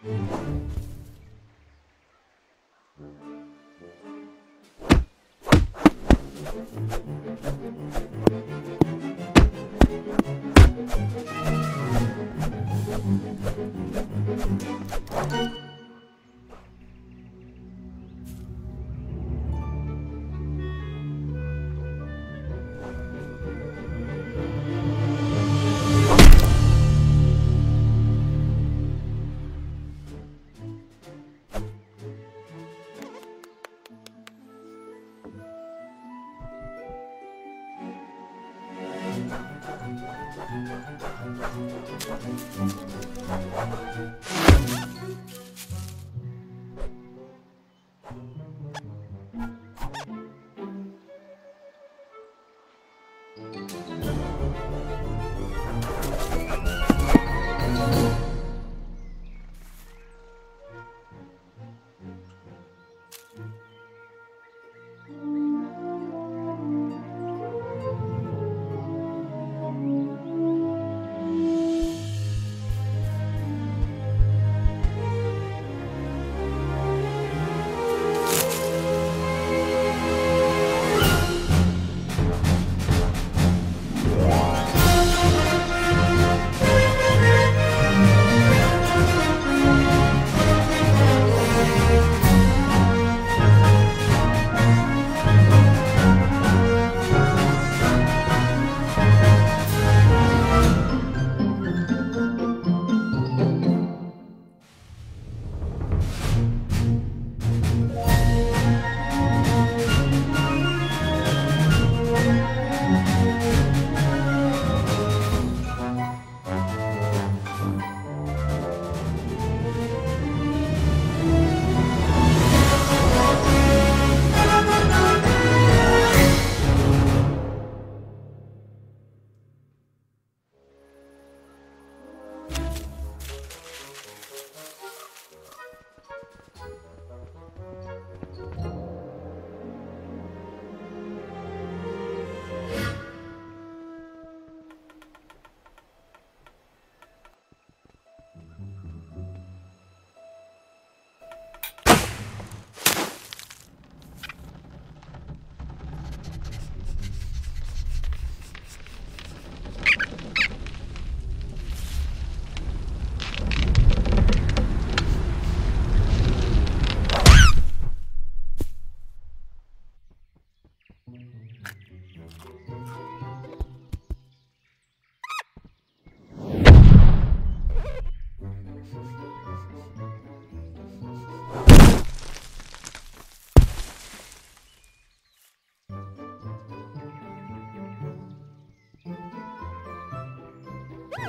Thank you.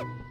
Woo!